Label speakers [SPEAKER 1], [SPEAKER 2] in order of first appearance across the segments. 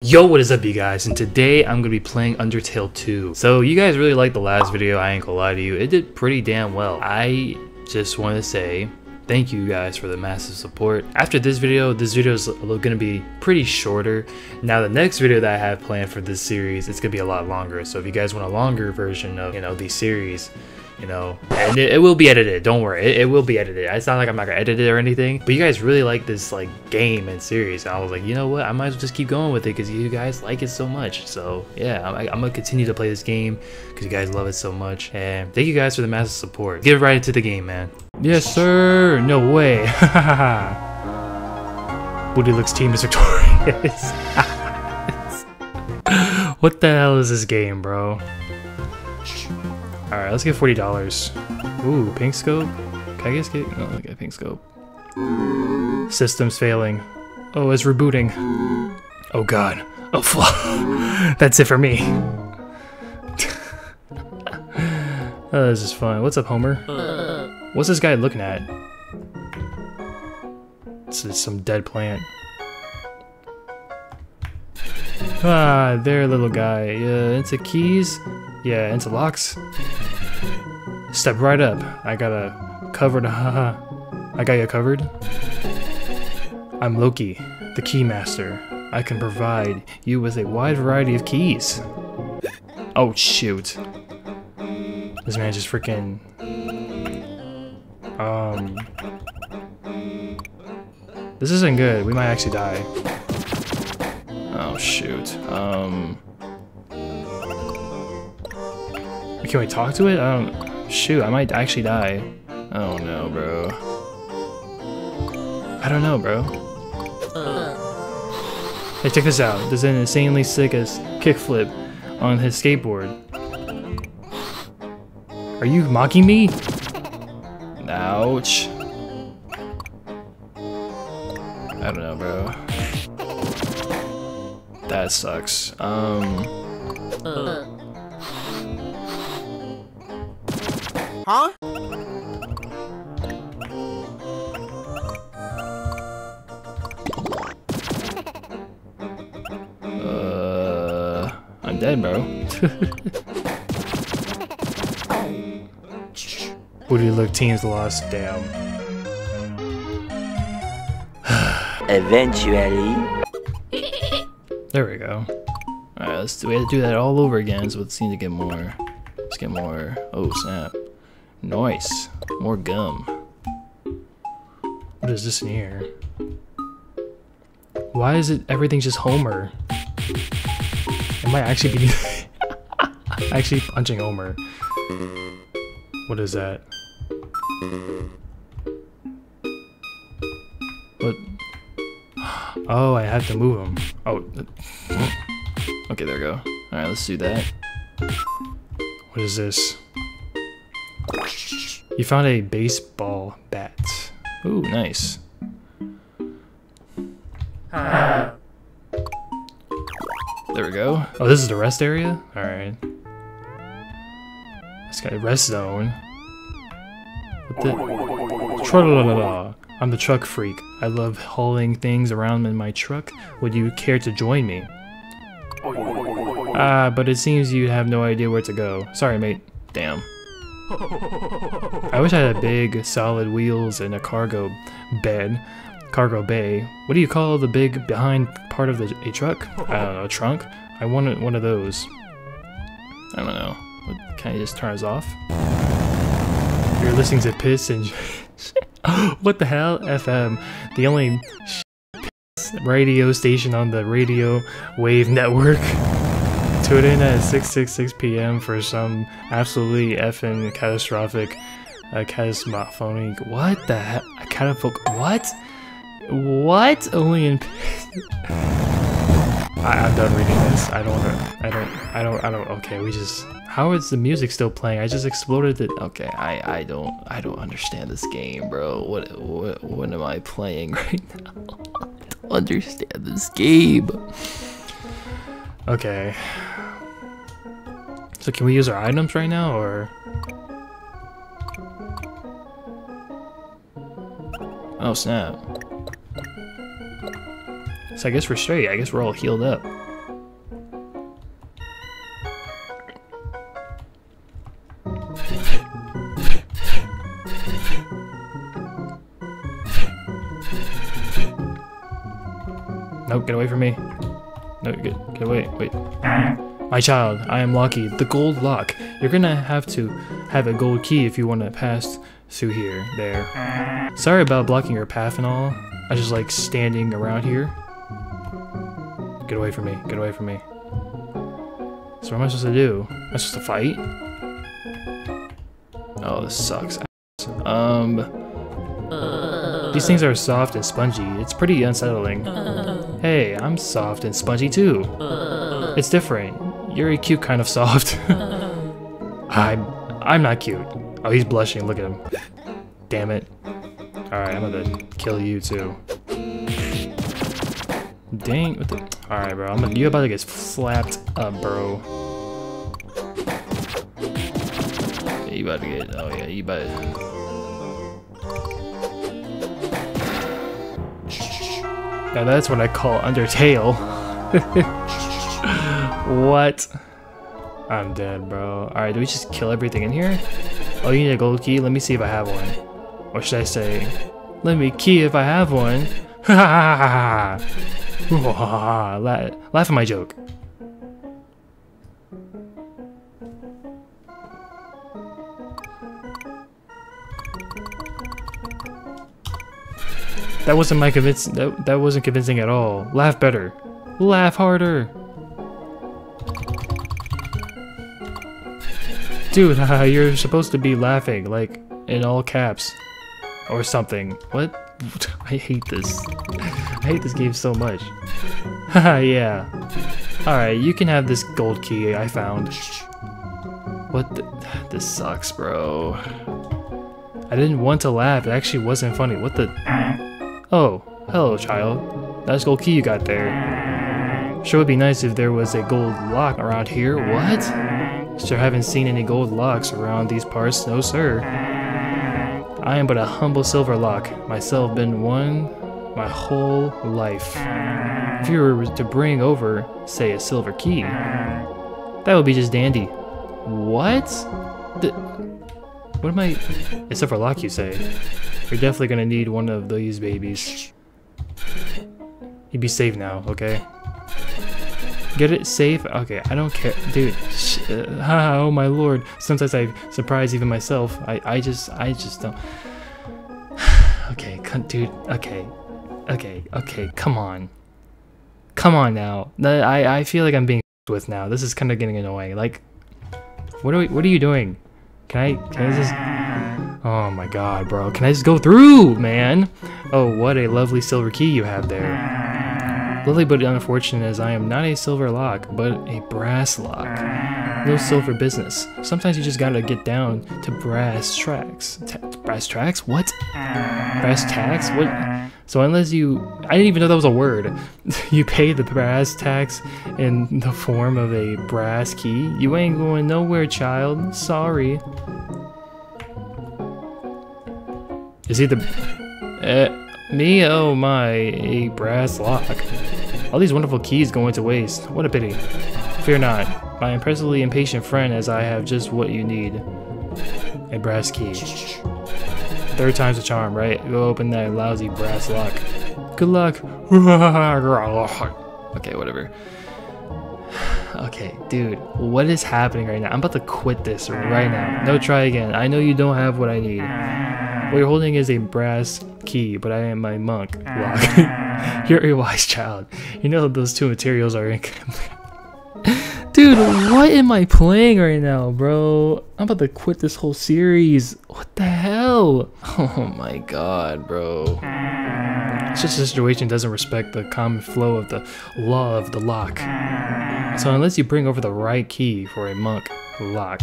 [SPEAKER 1] Yo, what is up you guys? And today I'm gonna be playing Undertale 2. So you guys really liked the last video, I ain't gonna lie to you. It did pretty damn well. I just want to say thank you guys for the massive support. After this video, this video is gonna be pretty shorter. Now the next video that I have planned for this series, it's gonna be a lot longer. So if you guys want a longer version of, you know, these series, you know? And it, it, will be edited don't worry. It, it, will be edited. It's not like i'm not gonna edit it or anything. But you guys really like this like game and series. And i was like you know what? I might as well just keep going with it because you guys like it so much. So yeah I'm, I'm, gonna continue to play this game because you guys love it so much. And thank you guys for the massive support. Get right into the game man. Yes sir. No way. Woody looks team is victorious. What the hell is this game bro Alright, let's get $40. Ooh, pink scope? Can I just get... No, I get pink scope. System's failing. Oh, it's rebooting. Oh god. Oh, That's it for me. oh, this is fun. What's up, Homer? What's this guy looking at? This is some dead plant. Ah, there, little guy. Yeah, into keys. Yeah, into locks. Step right up. I got a covered. I got you covered. I'm Loki, the Keymaster. I can provide you with a wide variety of keys. Oh shoot. This man just freaking. Um. This isn't good. We might actually die. Oh shoot. Um. Can we talk to it? I don't... Shoot, I might actually die. Oh no, bro. I don't know, bro. Hey, check this out. There's an insanely sick as kickflip on his skateboard. Are you mocking me? Ouch. I don't know, bro. That sucks. Um... Uh. Huh? Uh, I'm dead, bro. Woody look team's lost. Damn.
[SPEAKER 2] Eventually.
[SPEAKER 1] There we go. Alright, let's do we have to do that all over again, so let's need to get more. Let's get more. Oh snap. Nice. More gum. What is this in here? Why is it everything's just Homer? Am I actually being actually punching Homer? What is that? What? Oh, I have to move him. Oh. Okay, there we go. Alright, let's do that. What is this? You found a baseball bat. Ooh, nice. There we go. Oh, this is the rest area? Alright. This guy, rest zone. What the? -la -la -la I'm the truck freak. I love hauling things around in my truck. Would you care to join me? Ah, but it seems you have no idea where to go. Sorry, mate. Damn. I wish I had big, solid wheels and a cargo bed. Cargo bay. What do you call the big behind part of the, a truck? I don't know, a trunk? I wanted one of those. I don't know. What, can I just turn this off? You're listening to Piss and... what the hell? FM. The only radio station on the radio wave network. Tune in at 6:66 p.m. for some absolutely effing catastrophic, uh, catastrophic. What the hell? Catapult? What? What? Only in. I, I'm done reading this. I don't. I don't. I don't. I don't. Okay, we just. How is the music still playing? I just exploded it. Okay, I. I don't. I don't understand this game, bro. What? What? What am I playing right now? I don't understand this game. Okay. So can we use our items right now, or...? Oh, snap. So I guess we're straight. I guess we're all healed up. Nope, get away from me. No, get, get away, wait. My child, I am Locky, the gold lock. You're gonna have to have a gold key if you want to pass through here. There. Sorry about blocking your path and all. I just like standing around here. Get away from me. Get away from me. So what am I supposed to do? Am I supposed to fight? Oh, this sucks. Um... These things are soft and spongy. It's pretty unsettling. Hey, I'm soft and spongy too. It's different. You're a cute kind of soft. I'm I'm not cute. Oh, he's blushing. Look at him. Damn it. Alright, I'm gonna kill you too. Dang. Alright, bro. I'm gonna, you about to get slapped up, bro. Yeah, you about to get. Oh, yeah, you about to. Now that's what I call Undertale. what? I'm dead, bro. Alright, do we just kill everything in here? Oh, you need a gold key? Let me see if I have one. Or should I say, let me key if I have one. Ha ha ha ha! Laugh at my joke. That wasn't my convince that, that wasn't convincing at all. Laugh better. Laugh harder. Dude, you're supposed to be laughing, like, in all caps. Or something. What? I hate this. I hate this game so much. Haha, yeah. Alright, you can have this gold key I found. What the? This sucks, bro. I didn't want to laugh. It actually wasn't funny. What the? Oh, hello, child. Nice gold key you got there. Sure would be nice if there was a gold lock around here. What? Sir, haven't seen any gold locks around these parts, no sir. I am but a humble silver lock, myself been one my whole life. If you were to bring over, say, a silver key, that would be just dandy. What? The, what am I? A silver lock, you say? You're definitely gonna need one of these babies. You'd be safe now, okay? Get it safe? Okay, I don't care. Dude, uh, oh my lord. Sometimes I surprise even myself. I, I just, I just don't. okay, dude, okay. Okay, okay, come on. Come on now. I, I feel like I'm being with now. This is kind of getting annoying. Like, what are we, what are you doing? Can I, can I just... Oh my god, bro. Can I just go through, man? Oh, what a lovely silver key you have there. Lovely but unfortunate as I am not a silver lock, but a brass lock. No silver business. Sometimes you just gotta get down to brass tracks. Ta brass tracks? What? Brass tacks? What? So unless you, I didn't even know that was a word. you pay the brass tax in the form of a brass key. You ain't going nowhere, child. Sorry. Is he the... Uh, me? Oh my, a brass lock. All these wonderful keys going to waste. What a pity. Fear not. My impressively impatient friend as I have just what you need. A brass key. Third time's a charm, right? Go open that lousy brass lock. Good luck. okay, whatever. Okay, dude, what is happening right now? I'm about to quit this right now. No, try again. I know you don't have what I need. What you're holding is a brass key, but I am my monk lock. you're a wise child. You know those two materials are incomplete. Dude, what am I playing right now, bro? I'm about to quit this whole series. What the hell? Oh my god, bro. Such a situation doesn't respect the common flow of the law of the lock. So unless you bring over the right key for a monk lock,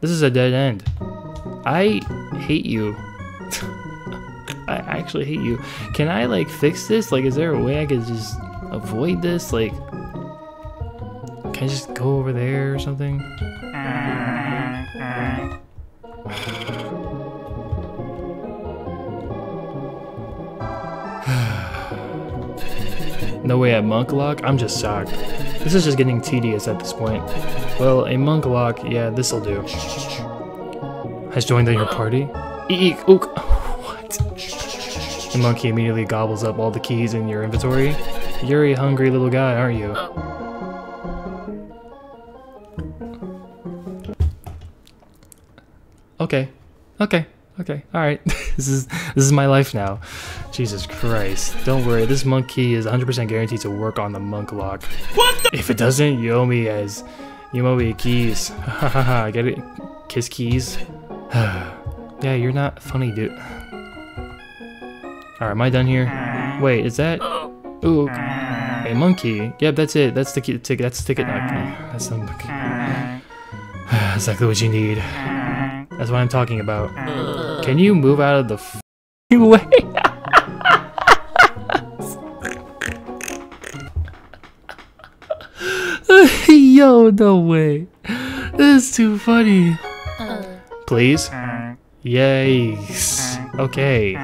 [SPEAKER 1] this is a dead end. I hate you. I actually hate you. Can I like fix this? Like, is there a way I could just avoid this? Like, can I just go over there or something? no way at monk lock? I'm just shocked. This is just getting tedious at this point. Well, a monk lock, yeah, this'll do. Has joined your party? Eek, ook. The monkey immediately gobbles up all the keys in your inventory. You're a hungry little guy, aren't you? Okay. Okay. Okay. All right. this is this is my life now. Jesus Christ. Don't worry. This monk key is 100% guaranteed to work on the monk lock. What? if it doesn't, you owe me as you owe me keys. Hahaha. Get it? Kiss keys. yeah, you're not funny, dude. All right, am I done here? Wait, is that? Ooh, a monkey. Yep, that's it. That's the ticket. That's the ticket. That's the monkey. exactly what you need. That's what I'm talking about. Can you move out of the f way? Yo, no way. This is too funny. Please? Yes. Okay.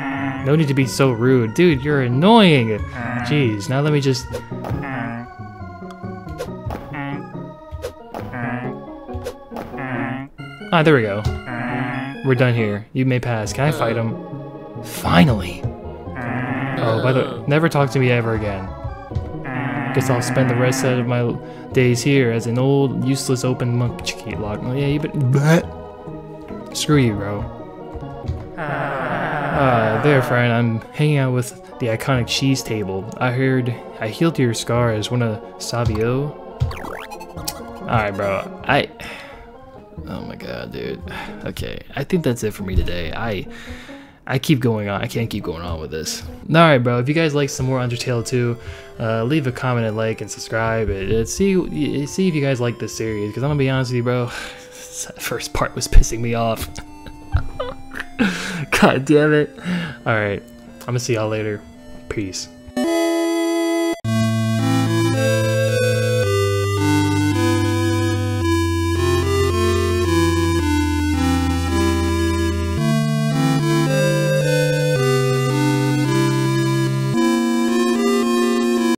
[SPEAKER 1] No need to be so rude. Dude, you're annoying. Jeez, now let me just... Ah, there we go. We're done here. You may pass. Can I fight him? Finally! Oh, by the way, never talk to me ever again. Guess I'll spend the rest of my days here as an old, useless open monkey lock. Oh, yeah, you bet. Screw you, bro. Ah, uh, there, friend. I'm hanging out with the iconic cheese table. I heard I healed your scars. one of Savio? Alright, bro. I... Oh my god, dude. Okay, I think that's it for me today. I... I keep going on. I can't keep going on with this. Alright, bro. If you guys like some more Undertale 2, uh, leave a comment and like and subscribe. And see, see if you guys like this series. Because I'm going to be honest with you, bro. that first part was pissing me off. God damn it. Alright. I'm going to see y'all later. Peace.